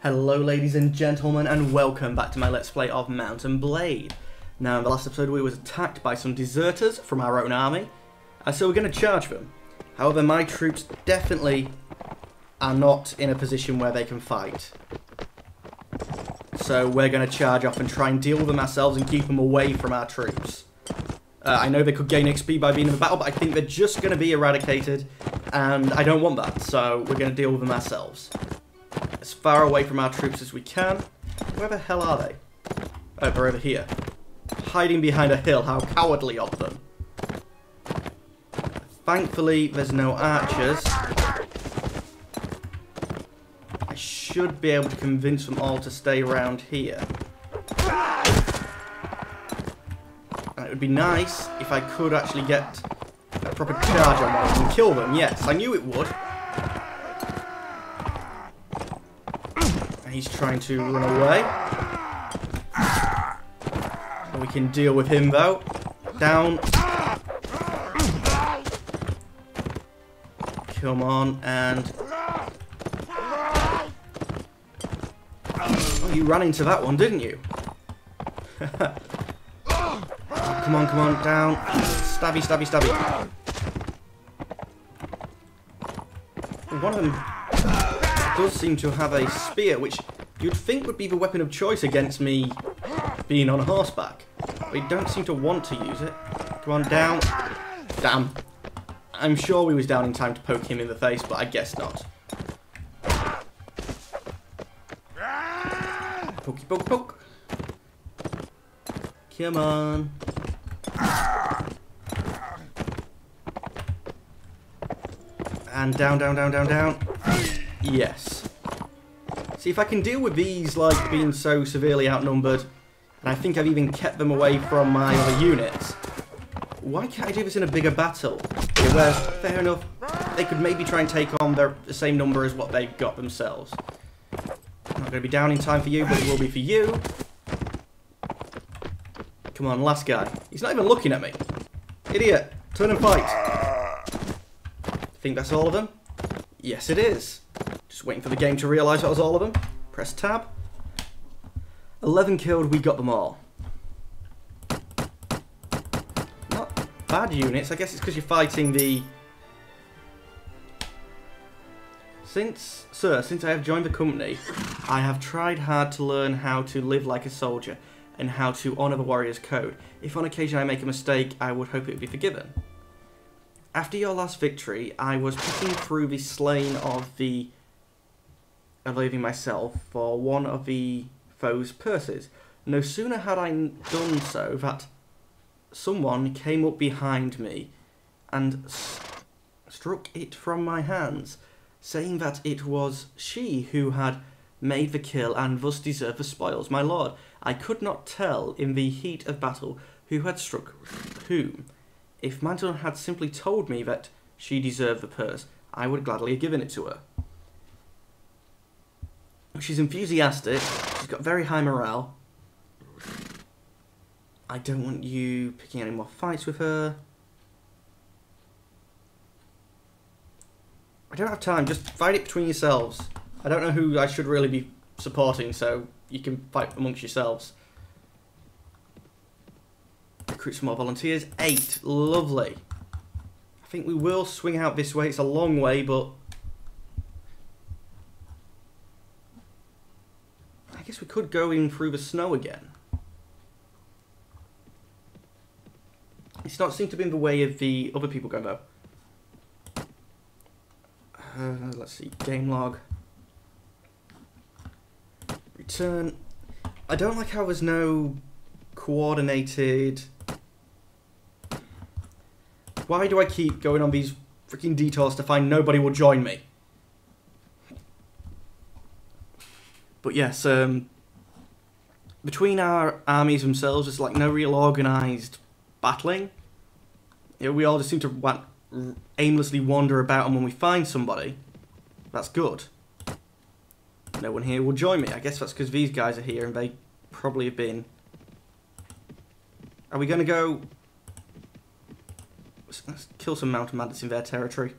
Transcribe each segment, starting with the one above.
Hello ladies and gentlemen and welcome back to my Let's Play of Mount & Blade. Now in the last episode we was attacked by some deserters from our own army, uh, so we're going to charge them. However my troops definitely are not in a position where they can fight. So we're going to charge off and try and deal with them ourselves and keep them away from our troops. Uh, I know they could gain XP by being in the battle, but I think they're just going to be eradicated, and I don't want that, so we're going to deal with them ourselves. As far away from our troops as we can. Where the hell are they? They're over here. Hiding behind a hill, how cowardly of them. Thankfully, there's no archers. I should be able to convince them all to stay around here. And it would be nice if I could actually get a proper charge on one and kill them. Yes, I knew it would. And he's trying to run away. We can deal with him though. Down. Come on, and... Oh, you ran into that one, didn't you? come on, come on, down. Stabby, stabby, stabby. One of them does seem to have a spear, which you'd think would be the weapon of choice against me being on horseback. But he don't seem to want to use it. Come on, down. Damn. I'm sure we was down in time to poke him in the face, but I guess not. Pokey poke poke. Come on. And down, down, down, down, down. Yes. See, if I can deal with these, like, being so severely outnumbered, and I think I've even kept them away from my other units, why can't I do this in a bigger battle? Fair enough, they could maybe try and take on their, the same number as what they've got themselves. I'm Not going to be down in time for you, but it will be for you. Come on, last guy. He's not even looking at me. Idiot. Turn and fight. Think that's all of them? Yes, it is. Just waiting for the game to realise that was all of them. Press tab. 11 killed, we got them all. Not bad units. I guess it's because you're fighting the... Since, sir, since I have joined the company, I have tried hard to learn how to live like a soldier and how to honour the warrior's code. If on occasion I make a mistake, I would hope it would be forgiven. After your last victory, I was picking through the slain of the of leaving myself for one of the foe's purses. No sooner had I done so that someone came up behind me and struck it from my hands, saying that it was she who had made the kill and thus deserved the spoils. My lord, I could not tell in the heat of battle who had struck whom. If Manton had simply told me that she deserved the purse, I would gladly have given it to her. She's enthusiastic, she's got very high morale. I don't want you picking any more fights with her. I don't have time, just fight it between yourselves. I don't know who I should really be supporting, so you can fight amongst yourselves. Recruit some more volunteers. Eight. Lovely. I think we will swing out this way. It's a long way, but... we could go in through the snow again. It's not seem to be in the way of the other people going, though. Uh, let's see. Game log. Return. I don't like how there's no coordinated... Why do I keep going on these freaking detours to find nobody will join me? But yes, um, between our armies themselves, there's like no real organised battling. You know, we all just seem to want, aimlessly wander about, and when we find somebody, that's good. No one here will join me. I guess that's because these guys are here, and they probably have been. Are we going to go Let's kill some mountain bandits in their territory.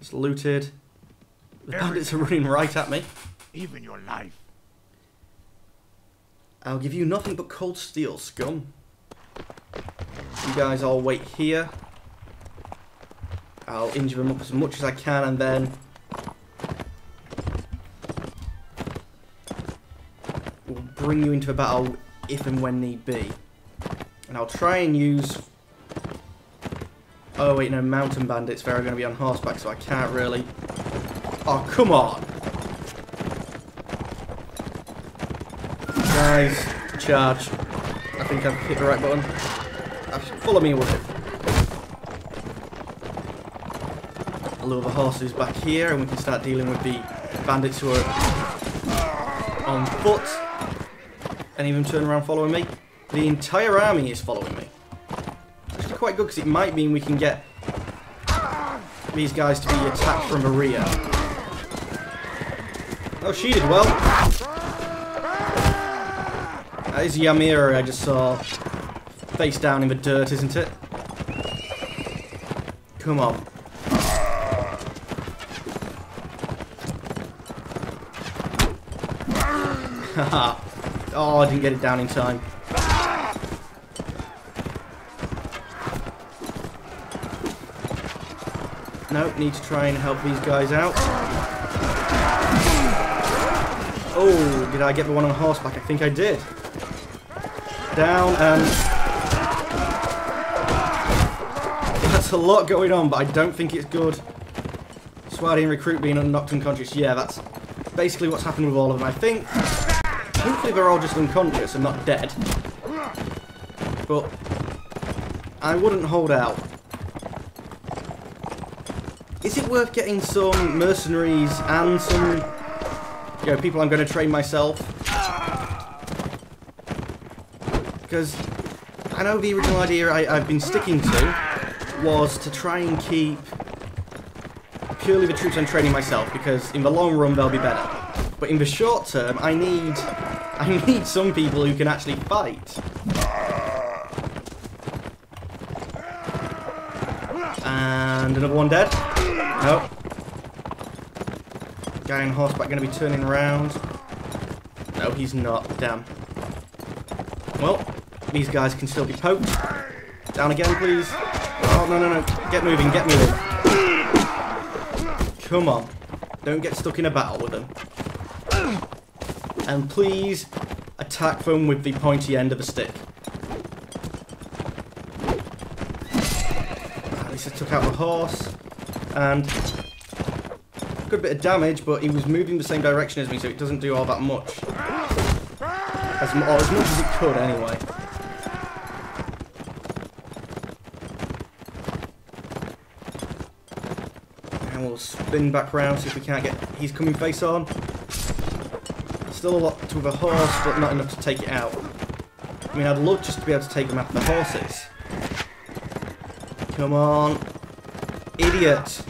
It's looted. The bandits are running right at me. Even your life. I'll give you nothing but cold steel, scum. You guys all wait here. I'll injure him up as much as I can and then... We'll bring you into a battle if and when need be. And I'll try and use... Oh wait, no, mountain bandits. They're going to be on horseback, so I can't really... Oh, come on! Guys, charge. I think I've hit the right button. Follow me with it. A lure the horses back here and we can start dealing with the bandits who are on foot. Of them turn around following me? The entire army is following me. Actually quite good because it might mean we can get these guys to be attacked from the rear. Oh, she did well. That is Ymira I just saw face down in the dirt, isn't it? Come on. Oh, I didn't get it down in time. Nope, need to try and help these guys out. Oh, did I get the one on horseback? I think I did. Down and... That's a lot going on, but I don't think it's good. Swarty and Recruit being knocked unconscious. Yeah, that's basically what's happened with all of them. I think... Hopefully they're all just unconscious and not dead. But... I wouldn't hold out. Is it worth getting some mercenaries and some you know, people I'm going to train myself? Because I know the original idea I, I've been sticking to was to try and keep purely the troops I'm training myself because in the long run they'll be better. But in the short term, I need I need some people who can actually fight. And another one dead. Nope. Guy on horseback going to be turning around. No, he's not. Damn. Well, these guys can still be poked. Down again, please. Oh, no, no, no. Get moving, get moving. Come on. Don't get stuck in a battle with them. And please attack them with the pointy end of the stick. At least I took out the horse. And good bit of damage, but he was moving the same direction as me, so it doesn't do all that much. As, as much as it could, anyway. Spin back round, see if we can't get... He's coming face on. Still a lot to the horse, but not enough to take it out. I mean, I'd love just to be able to take them out the horses. Come on. Idiot.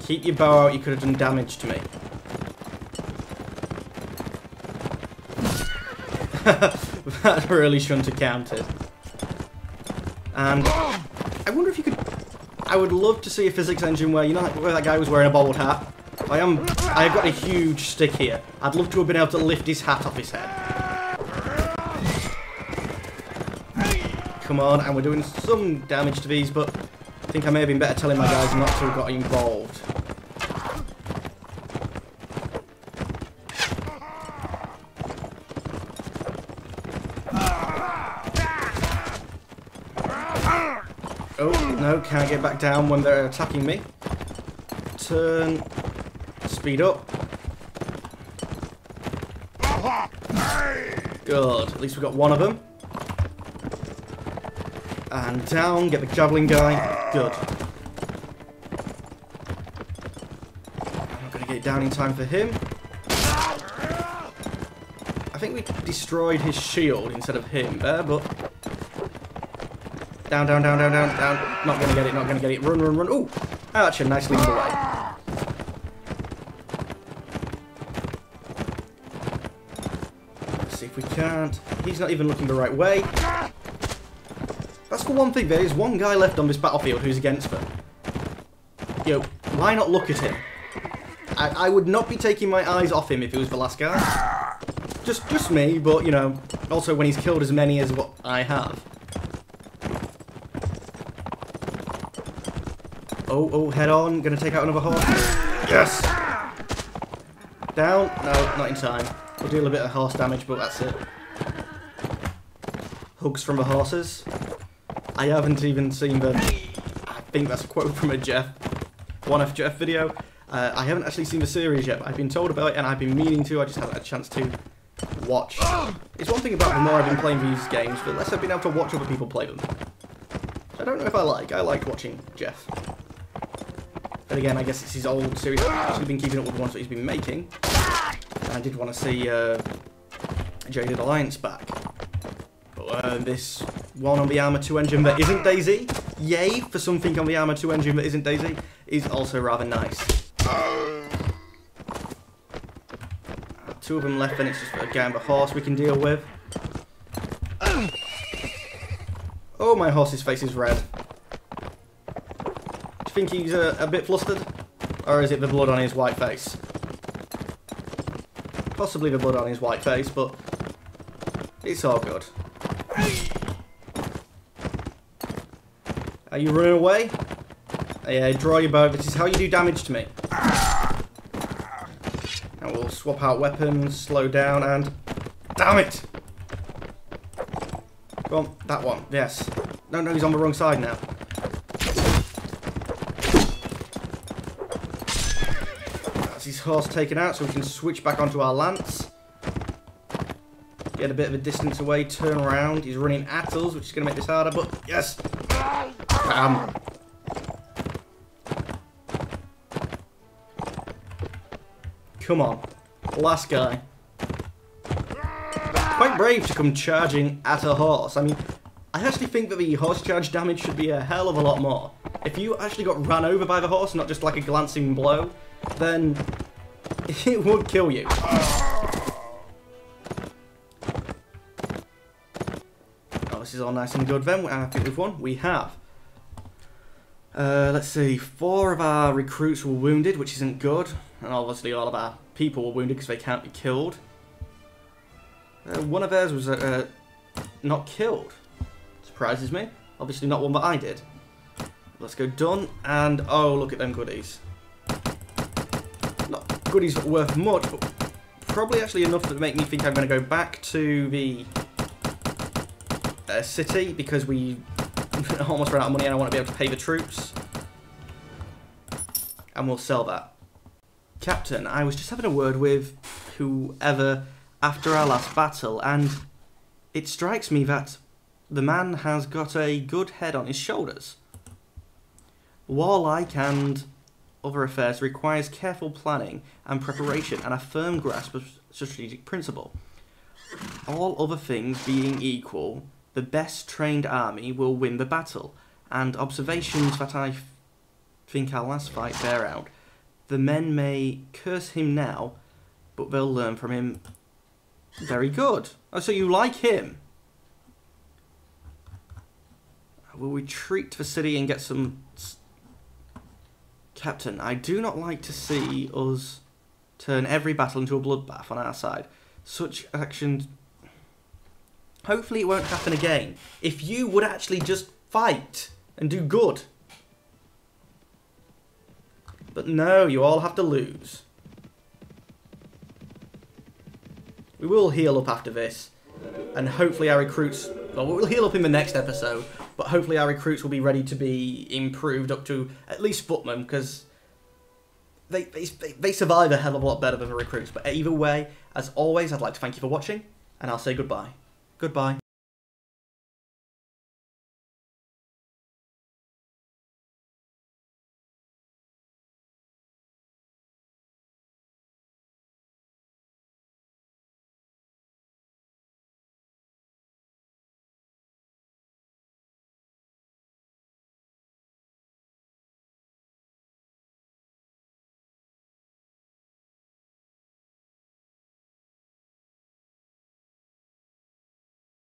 Keep your bow out, you could have done damage to me. that really shouldn't have counted. And I wonder if you. I would love to see a physics engine where, you know, where that guy was wearing a bobbled hat? I am... I've got a huge stick here. I'd love to have been able to lift his hat off his head. Come on, and we're doing some damage to these, but I think I may have been better telling my guys not to have got involved. No, can't get back down when they're attacking me. Turn. Speed up. Good. At least we got one of them. And down. Get the javelin guy. Good. I'm not going to get down in time for him. I think we destroyed his shield instead of him there, but... Down, down, down, down, down, down. Not to get it, not to get it. Run, run, run. Ooh! Archer, nicely moved away. Let's see if we can't. He's not even looking the right way. That's the one thing, there is one guy left on this battlefield who's against them. Yo, why not look at him? I, I would not be taking my eyes off him if it was the Velasquez. Just, just me, but, you know, also when he's killed as many as what I have. Oh, oh, head on. Gonna take out another horse. Yes! Down. No, not in time. We'll deal a bit of horse damage, but that's it. Hugs from the horses. I haven't even seen them. I think that's a quote from a Jeff, one of Jeff video. Uh, I haven't actually seen the series yet, but I've been told about it and I've been meaning to. I just haven't had a chance to watch. It's one thing about the more I've been playing these games, the less I've been able to watch other people play them. I don't know if I like. I like watching Jeff. But again, I guess it's his old series. Actually been keeping up with the ones that he's been making. And I did want to see uh, Jaded Alliance back. But uh, this one on the Arma 2 engine that isn't DayZ, yay for something on the Arma 2 engine that isn't DayZ, is also rather nice. Two of them left, then it's just a on the horse we can deal with. Oh, my horse's face is red think he's a, a bit flustered? Or is it the blood on his white face? Possibly the blood on his white face, but it's all good. Are you running away? Yeah, draw your bow. This is how you do damage to me. And we'll swap out weapons, slow down, and... Damn it! Go on, that one. Yes. No, no, he's on the wrong side now. his horse taken out so we can switch back onto our lance. Get a bit of a distance away, turn around. He's running at us, which is going to make this harder, but yes! Bam! Come on. Last guy. Quite brave to come charging at a horse. I mean, I actually think that the horse charge damage should be a hell of a lot more. If you actually got run over by the horse, not just like a glancing blow, then it would kill you. Oh, this is all nice and good then. I think we've won. We have. Uh, let's see, four of our recruits were wounded, which isn't good. And obviously all of our people were wounded because they can't be killed. Uh, one of theirs was uh, not killed. Surprises me. Obviously not one that I did. Let's go done, and oh, look at them goodies goodies worth much, but probably actually enough to make me think I'm going to go back to the uh, city because we almost ran out of money and I want to be able to pay the troops. And we'll sell that. Captain, I was just having a word with whoever after our last battle, and it strikes me that the man has got a good head on his shoulders. Warlike and other affairs requires careful planning and preparation and a firm grasp of strategic principle. All other things being equal, the best trained army will win the battle, and observations that I think our last fight bear out. The men may curse him now, but they'll learn from him. Very good. Oh, so you like him? We'll retreat to the city and get some Captain, I do not like to see us turn every battle into a bloodbath on our side. Such actions... Hopefully it won't happen again. If you would actually just fight and do good. But no, you all have to lose. We will heal up after this. And hopefully our recruits... Well, we'll heal up in the next episode but hopefully our recruits will be ready to be improved up to at least footman because they, they, they survive a hell of a lot better than the recruits. But either way, as always, I'd like to thank you for watching, and I'll say goodbye. Goodbye.